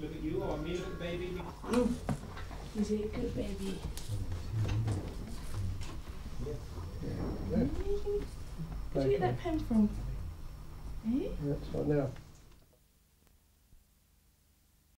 look at you or me little baby. Mm. Is it a good baby? Yeah. Where'd you get that pen from? Eh? That's right now.